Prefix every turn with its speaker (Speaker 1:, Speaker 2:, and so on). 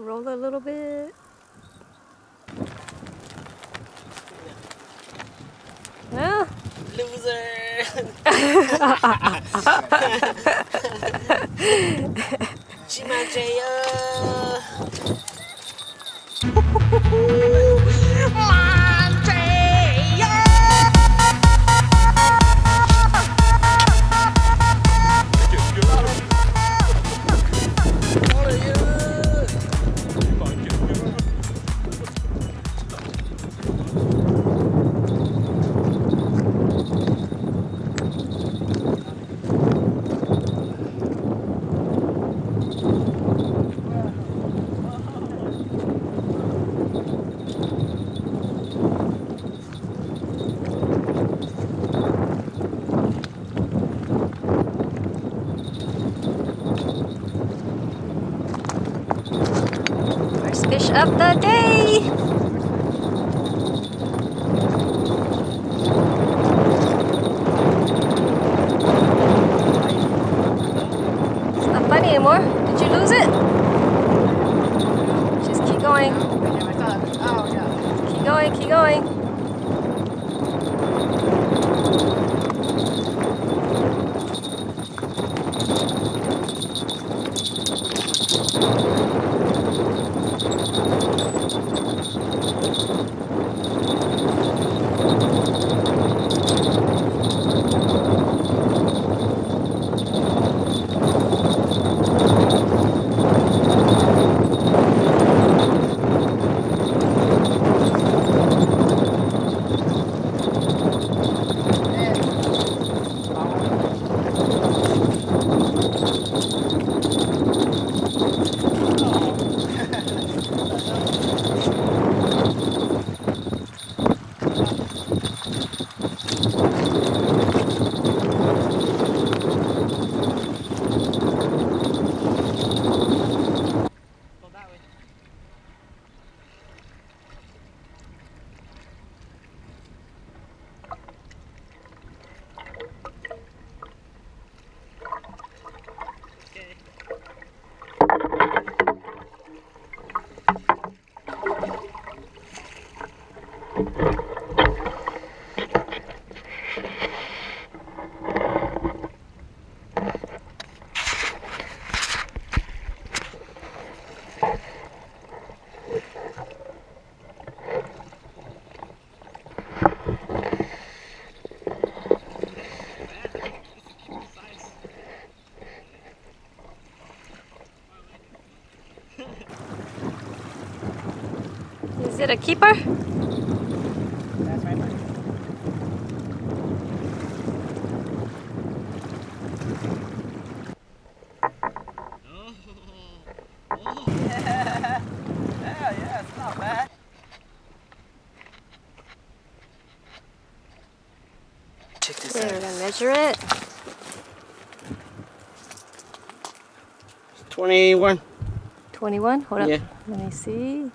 Speaker 1: roll a
Speaker 2: little bit. Yeah. Loser! fish of the day. It's not funny anymore. Did you lose it? Just keep going. Keep going, keep going. Is it a keeper?
Speaker 1: Yeah, yeah, it's not bad. Check this
Speaker 2: we're
Speaker 1: out.
Speaker 2: gonna measure it.
Speaker 1: 21.
Speaker 2: 21. Hold up. Let me see.